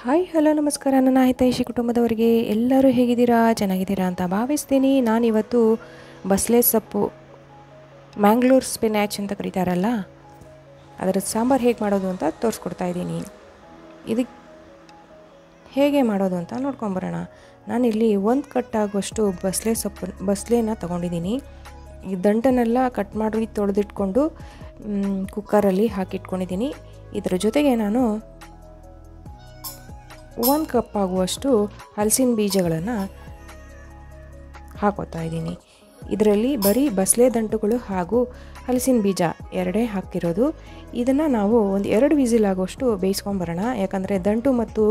Hi, hello, ನಮಸ್ಕಾರ. ನನ್ನ ಹಿತೈಷಿ ಕುಟುಂಬದವರಿಗೆ ಎಲ್ಲರೂ ಹೇಗಿದ್ದೀರಾ? ಚೆನ್ನಾಗಿದ್ದೀರಾ ಅಂತ ಭಾವಿಸ್ತೀನಿ. ನಾನಿವತ್ತು ಬಸಳೆ ಸೊಪ್ಪು, ಮ್ಯಾಂಗ್ಳೂರ್ ಸ್ಪಿನ್ಯಾಚ್ ಅಂತ ಕರೀತಾರಲ್ಲ, ಅದರ ಸಾಂಬಾರು ಹೇಗೆ ಮಾಡೋದು ಅಂತ ತೋರಿಸ್ಕೊಡ್ತಾ ಇದ್ದೀನಿ. ಇದಕ್ಕೆ ಹೇಗೆ ಮಾಡೋದು ಅಂತ ನೋಡ್ಕೊಂಬರೋಣ. ನಾನಿಲ್ಲಿ ಒಂದು ಕಟ್ಟಾಗುವಷ್ಟು ಬಸಳೆ ಸೊಪ್ಪು, ಬಸ್ಲೆನ ತೊಗೊಂಡಿದ್ದೀನಿ. ಈ ದಂಟನ್ನೆಲ್ಲ ಕಟ್ ಮಾಡಿ ತೊಳೆದಿಟ್ಕೊಂಡು ಕುಕ್ಕರಲ್ಲಿ ಹಾಕಿಟ್ಕೊಂಡಿದ್ದೀನಿ. ಇದರ ಜೊತೆಗೆ ನಾನು ಒಂದು ಕಪ್ ಆಗುವಷ್ಟು ಹಲಸಿನ ಬೀಜಗಳನ್ನು ಹಾಕೋತಾ ಇದ್ದೀನಿ. ಇದರಲ್ಲಿ ಬರೀ ಬಸಳೆ ದಂಟುಗಳು ಹಾಗೂ ಹಲಸಿನ ಬೀಜ ಎರಡೇ ಹಾಕಿರೋದು. ಇದನ್ನು ನಾವು ಒಂದು ಎರಡು ವಿಸಿಲ್ ಆಗುವಷ್ಟು ಬೇಯಿಸ್ಕೊಂಬರೋಣ. ಯಾಕಂದರೆ ದಂಟು ಮತ್ತು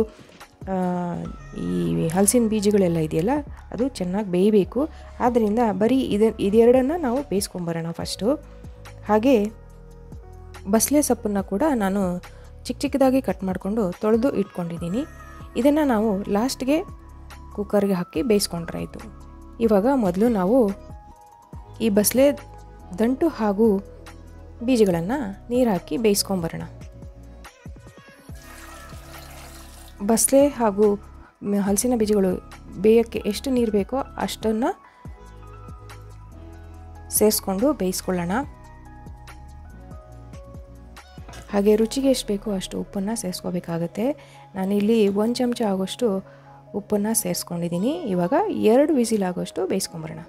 ಈ ಹಲಸಿನ ಬೀಜಗಳೆಲ್ಲ ಇದೆಯಲ್ಲ, ಅದು ಚೆನ್ನಾಗಿ ಬೇಯಬೇಕು. ಆದ್ದರಿಂದ ಬರೀ ಇದು, ಇದೆರಡನ್ನು ನಾವು ಬೇಯಿಸ್ಕೊಂಬರೋಣ ಫಸ್ಟು ಹಾಗೆ ಬಸಳೆ ಸೊಪ್ಪನ್ನು ಕೂಡ ನಾನು ಚಿಕ್ಕ ಚಿಕ್ಕದಾಗಿ ಕಟ್ ಮಾಡಿಕೊಂಡು ತೊಳೆದು ಇಟ್ಕೊಂಡಿದ್ದೀನಿ. ಇದನ್ನು ನಾವು ಲಾಸ್ಟ್ಗೆ ಕುಕ್ಕರ್ಗೆ ಹಾಕಿ ಬೇಯಿಸ್ಕೊಂಡ್ರೆ ಆಯಿತು. ಇವಾಗ ಮೊದಲು ನಾವು ಈ ಬಸಳೆ ದಂಟು ಹಾಗೂ ಬೀಜಗಳನ್ನು ನೀರು ಹಾಕಿ ಬೇಯಿಸ್ಕೊಂಬರೋಣ. ಬಸಳೆ ಹಾಗೂ ಹಲಸಿನ ಬೀಜಗಳು ಬೇಯೋಕ್ಕೆ ಎಷ್ಟು ನೀರು ಬೇಕೋ ಅಷ್ಟನ್ನು ಸೇರಿಸ್ಕೊಂಡು ಬೇಯಿಸ್ಕೊಳ್ಳೋಣ. ಹಾಗೆ ರುಚಿಗೆ ಎಷ್ಟು ಬೇಕೋ ಅಷ್ಟು ಉಪ್ಪನ್ನು ಸೇರಿಸ್ಕೋಬೇಕಾಗತ್ತೆ. ನಾನಿಲ್ಲಿ ಒಂದು ಚಮಚ ಆಗೋಷ್ಟು ಉಪ್ಪನ್ನು ಸೇರಿಸ್ಕೊಂಡಿದ್ದೀನಿ. ಇವಾಗ ಎರಡು ವಿಸಿಲ್ ಆಗೋಷ್ಟು ಬೇಯಿಸ್ಕೊಂಬರೋಣ.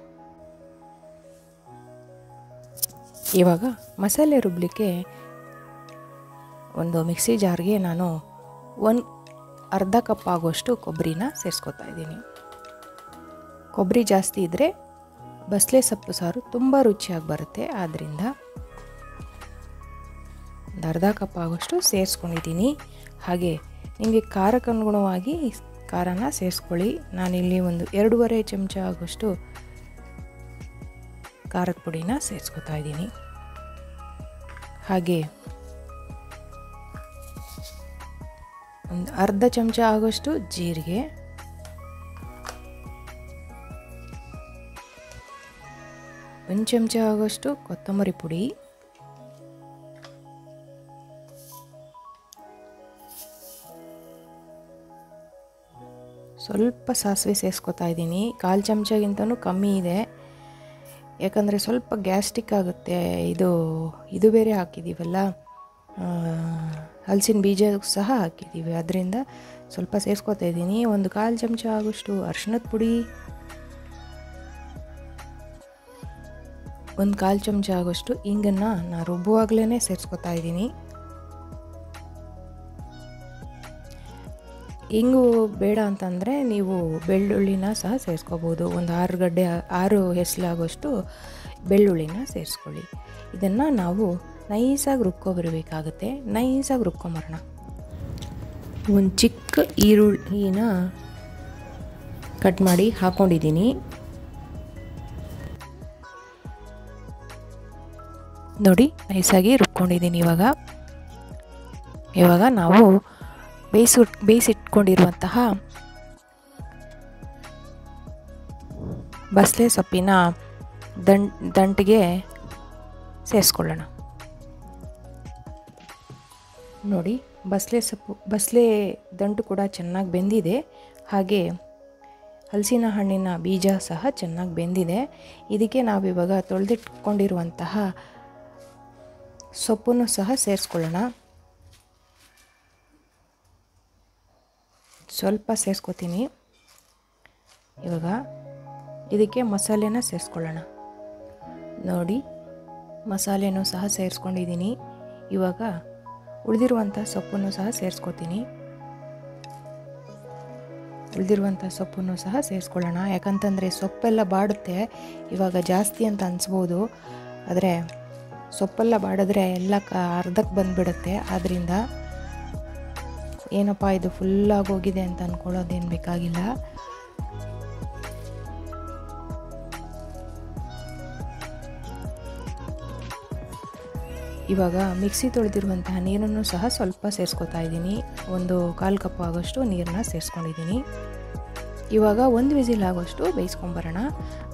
ಇವಾಗ ಮಸಾಲೆ ರುಬ್ಲಿಕ್ಕೆ ಒಂದು ಮಿಕ್ಸಿ ಜಾರ್ಗೆ ನಾನು ಒಂದು ಅರ್ಧ ಕಪ್ ಆಗೋಷ್ಟು ಕೊಬ್ಬರಿನ ಸೇರಿಸ್ಕೊತಾ ಇದ್ದೀನಿ. ಕೊಬ್ಬರಿ ಜಾಸ್ತಿ ಇದ್ದರೆ ಬಸಳೆ ಸೊಪ್ಪು ಸಾರು ತುಂಬ ರುಚಿಯಾಗಿ ಬರುತ್ತೆ. ಆದ್ದರಿಂದ ಅರ್ಧ ಕಪ್ ಆಗೋಷ್ಟು ಸೇರಿಸ್ಕೊಂಡಿದ್ದೀನಿ. ಹಾಗೆ ನಿಮಗೆ ಖಾರಕ್ಕೆ ಅನುಗುಣವಾಗಿ ಖಾರನ ಸೇರಿಸ್ಕೊಳ್ಳಿ. ನಾನಿಲ್ಲಿ ಒಂದು ಎರಡೂವರೆ ಚಮಚ ಆಗೋಷ್ಟು ಖಾರದ ಪುಡಿನ ಸೇರಿಸ್ಕೊತಾ ಇದ್ದೀನಿ. ಹಾಗೆ ಒಂದು ಅರ್ಧ ಚಮಚ ಆಗೋಷ್ಟು ಜೀರಿಗೆ. ಒಂದು ಚಮಚ ಆಗೋಷ್ಟು ಕೊತ್ತಂಬರಿ ಪುಡಿ. ಸ್ವಲ್ಪ ಸಾಸಿವೆ ಸೇರಿಸ್ಕೊತಾ ಇದ್ದೀನಿ. ಕಾಲು ಚಮಚಗಿಂತನೂ ಕಮ್ಮಿ ಇದೆ. ಯಾಕಂದರೆ ಸ್ವಲ್ಪ ಗ್ಯಾಸ್ಟಿಕ್ ಆಗುತ್ತೆ. ಇದು ಇದು ಬೇರೆ ಹಾಕಿದ್ದೀವಲ್ಲ ಹಲಸಿನ ಬೀಜ ಸಹ ಹಾಕಿದ್ದೀವಿ ಅದರಿಂದ ಸ್ವಲ್ಪ ಸೇರಿಸ್ಕೊತಾ ಇದ್ದೀನಿ. ಒಂದು ಕಾಲು ಚಮಚ ಆಗೋಷ್ಟು ಅರ್ಶಿಣದ ಪುಡಿ. ಒಂದು ಕಾಲು ಚಮಚ ಆಗೋಷ್ಟು ಹಿಂಗನ್ನು ನಾನು ರುಬ್ಬುವಾಗಲೇ ಸೇರಿಸ್ಕೊತಾ ಇದ್ದೀನಿ. ಇಂಗು ಬೇಡ ಅಂತಂದರೆ ನೀವು ಬೆಳ್ಳುಳ್ಳಿನ ಸಹ ಸೇರಿಸ್ಕೋಬೋದು. ಒಂದು ಆರು ಗಡ್ಡೆ, ಆರು ಹೆಸಲಾಗುವಷ್ಟು ಬೆಳ್ಳುಳ್ಳಿನ ಸೇರಿಸ್ಕೊಳ್ಳಿ. ಇದನ್ನು ನಾವು ನೈಸಾಗಿ ರುಬ್ಕೊಬರಬೇಕಾಗುತ್ತೆ ನೈಸಾಗಿ ರುಬ್ಕೊಂಬರೋಣ ಒಂದು ಚಿಕ್ಕ ಈರುಳ್ಳಿನ ಕಟ್ ಮಾಡಿ ಹಾಕ್ಕೊಂಡಿದ್ದೀನಿ ನೋಡಿ, ನೈಸಾಗಿ ರುಬ್ಕೊಂಡಿದ್ದೀನಿ ಇವಾಗ. ಇವಾಗ ನಾವು ಬೇಯಿಸಿ ಬೇಯಿಸಿಟ್ಕೊಂಡಿರುವಂತಹ ಬಸಳೆ ಸೊಪ್ಪಿನ ದಂಡ್ ದಂಟಿಗೆ ಸೇರಿಸ್ಕೊಳ್ಳೋಣ. ನೋಡಿ ಬಸಳೆ ಸೊಪ್ಪು ಬಸಳೆ ದಂಟು ಕೂಡ ಚೆನ್ನಾಗಿ ಬೆಂದಿದೆ. ಹಾಗೆ ಹಲಸಿನ ಹಣ್ಣಿನ ಬೀಜ ಸಹ ಚೆನ್ನಾಗಿ ಬೆಂದಿದೆ. ಇದಕ್ಕೆ ನಾವಿವಾಗ ತೊಳೆದಿಟ್ಕೊಂಡಿರುವಂತಹ ಸೊಪ್ಪನ್ನು ಸಹ ಸೇರಿಸ್ಕೊಳ್ಳೋಣ. ಸ್ವಲ್ಪ ಸೇರಿಸ್ಕೋತೀನಿ ಇವಾಗ ಇದಕ್ಕೆ ಮಸಾಲೆನ ಸೇರಿಸ್ಕೊಳ್ಳೋಣ ನೋಡಿ, ಮಸಾಲೆನೂ ಸಹ ಸೇರಿಸ್ಕೊಂಡಿದ್ದೀನಿ. ಇವಾಗ ಉಳಿದಿರುವಂಥ ಸೊಪ್ಪನ್ನು ಸಹ ಸೇರಿಸ್ಕೋತೀನಿ. ಉಳಿದಿರುವಂಥ ಸೊಪ್ಪನ್ನು ಸಹ ಸೇರಿಸ್ಕೊಳ್ಳೋಣ. ಯಾಕಂತಂದರೆ ಸೊಪ್ಪೆಲ್ಲ ಬಾಡುತ್ತೆ. ಇವಾಗ ಜಾಸ್ತಿ ಅಂತ ಅನಿಸ್ಬೋದು. ಆದರೆ ಸೊಪ್ಪೆಲ್ಲ ಬಾಡಿದ್ರೆ ಎಲ್ಲ ಕ ಅರ್ಧಕ್ಕೆ ಬಂದುಬಿಡುತ್ತೆ. ಆದ್ದರಿಂದ ಏನಪ್ಪ, ಇದು ಫುಲ್ಲಾಗಿ ಹೋಗಿದೆ ಅಂತ ಅಂದ್ಕೊಳ್ಳೋದೇನು ಬೇಕಾಗಿಲ್ಲ. ಇವಾಗ ಮಿಕ್ಸಿ ತೊಳೆದಿರುವಂತಹ ನೀರನ್ನು ಸಹ ಸ್ವಲ್ಪ ಸೇರಿಸ್ಕೊತಾ ಇದ್ದೀನಿ. ಒಂದು ಕಾಲು ಕಪ್ ಆಗೋಷ್ಟು ನೀರನ್ನ ಸೇರಿಸ್ಕೊಂಡಿದ್ದೀನಿ. ಇವಾಗ ಒಂದು ವಿಸಿಲ್ ಆಗೋಷ್ಟು ಬೇಯಿಸ್ಕೊಂಬರೋಣ.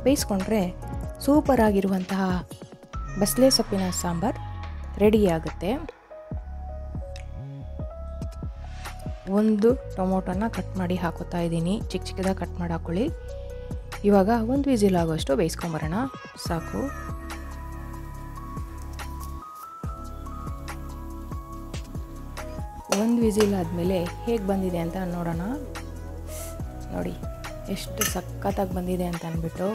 ಬೇಯಿಸ್ಕೊಂಡ್ರೆ ಸೂಪರ್ ಆಗಿರುವಂತಹ ಬಸಳೆ ಸೊಪ್ಪಿನ ಸಾಂಬಾರು ರೆಡಿ ಒಂದು ಟೊಮೊಟೊನ ಕಟ್ ಮಾಡಿ ಹಾಕೋತಾ ಇದ್ದೀನಿ. ಚಿಕ್ಕ ಚಿಕ್ಕದಾಗಿ ಕಟ್ ಮಾಡಿ ಹಾಕ್ಕೊಳ್ಳಿ ಇವಾಗ ಒಂದು ವಿಸಿಲ್ ಆಗೋಷ್ಟು ಬೇಯಿಸ್ಕೊಂಬರೋಣ. ಸಾಕು. ಒಂದು ವಿಸಿಲ್ ಆದಮೇಲೆ ಹೇಗೆ ಬಂದಿದೆ ಅಂತ ನೋಡೋಣ. ನೋಡಿ, ಎಷ್ಟು ಸಖತ್ತಾಗಿ ಬಂದಿದೆ ಅಂತ ಅಂದ್ಬಿಟ್ಟು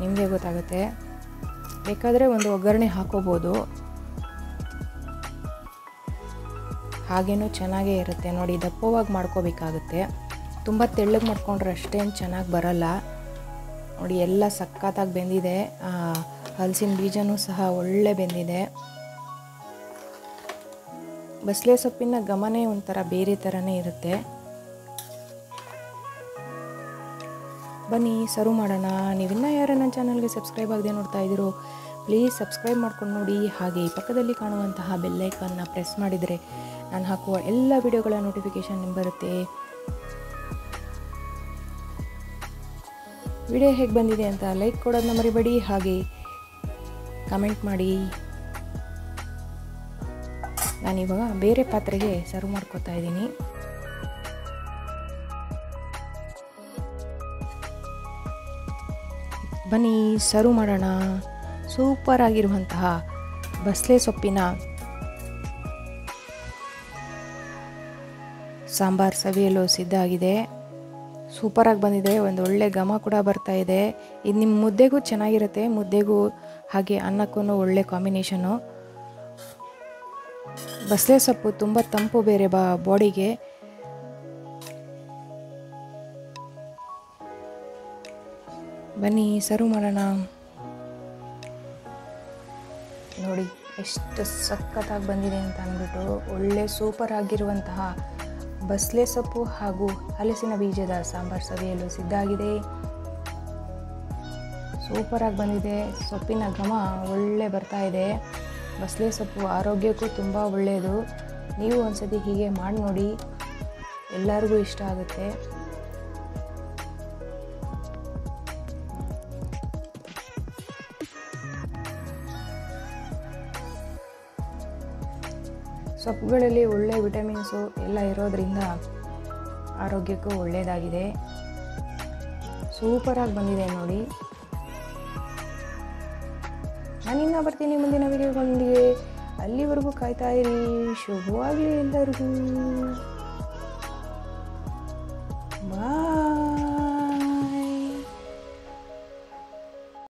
ನಿಮಗೆ ಗೊತ್ತಾಗುತ್ತೆ. ಬೇಕಾದರೆ ಒಂದು ಒಗ್ಗರಣೆ ಹಾಕೋಬೋದು. ಹಾಗೇನೂ ಚೆನ್ನಾಗೇ ಇರುತ್ತೆ. ನೋಡಿ ದಪ್ಪವಾಗಿ ಮಾಡ್ಕೋಬೇಕಾಗುತ್ತೆ. ತುಂಬ ತೆಳ್ಳಗೆ ಮಾಡ್ಕೊಂಡ್ರೆ ಅಷ್ಟೇನು ಚೆನ್ನಾಗಿ ಬರಲ್ಲ. ನೋಡಿ, ಎಲ್ಲ ಸಖತ್ತಾಗಿ ಬೆಂದಿದೆ. ಹಲಸಿನ ಬೀಜನೂ ಸಹ ಒಳ್ಳೆ ಬೆಂದಿದೆ. ಬಸಳೆ ಸೊಪ್ಪಿನ ಗಮನೇ ಒಂಥರ ಬೇರೆ ಥರನೇ ಇರುತ್ತೆ. ಬನ್ನಿ ಸರ್ವ್ ಮಾಡೋಣ. ನೀವಿನ್ನ ಯಾರು ನನ್ನ ಚಾನಲ್ಗೆ ಸಬ್ಸ್ಕ್ರೈಬ್ ಆಗದೆ ನೋಡ್ತಾ ಇದ್ದೀರೋ ಪ್ಲೀಸ್ ಸಬ್ಸ್ಕ್ರೈಬ್ ಮಾಡ್ಕೊಂಡು ನೋಡಿ. ಹಾಗೆ ಪಕ್ಕದಲ್ಲಿ ಕಾಣುವಂತಹ ಬೆಲ್ಲೈಕನ್ನ ಪ್ರೆಸ್ ಮಾಡಿದರೆ ನಾನು ಹಾಕುವ ಎಲ್ಲ ವಿಡಿಯೋಗಳ ನೋಟಿಫಿಕೇಷನ್ ಬರುತ್ತೆ. ವಿಡಿಯೋ ಹೇಗೆ ಬಂದಿದೆ ಅಂತ ಲೈಕ್ ಕೊಡೋದನ್ನ ಮರಿಬೇಡಿ. ಹಾಗೆ ಕಮೆಂಟ್ ಮಾಡಿ. ನಾನಿವಾಗ ಬೇರೆ ಪಾತ್ರೆಗೆ ಸರ್ವ್ ಮಾಡ್ಕೋತಾ ಇದ್ದೀನಿ. ಬನ್ನಿ ಸರ್ವ್ ಮಾಡೋಣ. ಸೂಪರ್ ಆಗಿರುವಂತಹ ಬಸಳೆ ಸೊಪ್ಪಿನ ಸಾಂಬಾರ್ ಸವಿಯಲು ಸಿದ್ಧ ಆಗಿದೆ ಸೂಪರಾಗಿ ಬಂದಿದೆ. ಒಂದು ಒಳ್ಳೆ ಘಮ ಕೂಡ ಬರ್ತಾ ಇದೆ. ಇದು ನಿಮ್ಮ ಮುದ್ದೆಗೂ ಚೆನ್ನಾಗಿರುತ್ತೆ. ಮುದ್ದೆಗೂ ಹಾಗೆ ಅನ್ನಕ್ಕೂ ಒಳ್ಳೆ ಕಾಂಬಿನೇಷನು ಬಸಳೆ ಸೊಪ್ಪು ತುಂಬ ತಂಪು ಬೇರೆ ಬಾ ಬಾಡಿಗೆ. ಬನ್ನಿ, ಸರ್ವ್ ಮಾಡೋಣ. ನೋಡಿ, ಎಷ್ಟು ಸಖತ್ತಾಗಿ ಬಂದಿದೆ ಅಂತ ಅಂದ್ಬಿಟ್ಟು ಒಳ್ಳೆ ಸೂಪರ್ ಆಗಿರುವಂತಹ ಬಸಳೆ ಸೊಪ್ಪು ಹಾಗೂ ಹಲಸಿನ ಬೀಜದ ಸಾಂಬಾರು ಸವಿಯಲು ಸಿದ್ಧಾಗಿದೆ ಸೂಪರಾಗಿ ಬಂದಿದೆ. ಸೊಪ್ಪಿನ ಘಮ ಒಳ್ಳೆ ಬರ್ತಾ ಇದೆ. ಬಸಳೆ ಸೊಪ್ಪು ಆರೋಗ್ಯಕ್ಕೂ ತುಂಬ ಒಳ್ಳೆಯದು. ನೀವು ಒಂದ್ಸತಿ ಹೀಗೆ ಮಾಡಿ ನೋಡಿ, ಎಲ್ಲರಿಗೂ ಇಷ್ಟ ಆಗುತ್ತೆ. ಸೊಪ್ಪುಗಳಲ್ಲಿ ಒಳ್ಳೆ ವಿಟಮಿನ್ಸು ಎಲ್ಲ ಇರೋದರಿಂದ ಆರೋಗ್ಯಕ್ಕೂ ಒಳ್ಳೆಯದಾಗಿದೆ. ಸೂಪರಾಗಿ ಬಂದಿದೆ ನೋಡಿ. ನಾನಿನ್ನ ಬರ್ತೀನಿ ಮುಂದಿನ ವಿಡಿಯೋಗಳೊಂದಿಗೆ. ಅಲ್ಲಿವರೆಗೂ ಕಾಯ್ತಾ ಇರಿ. ಶುಭವಾಗಲಿ ಎಲ್ಲರಿಗೂ.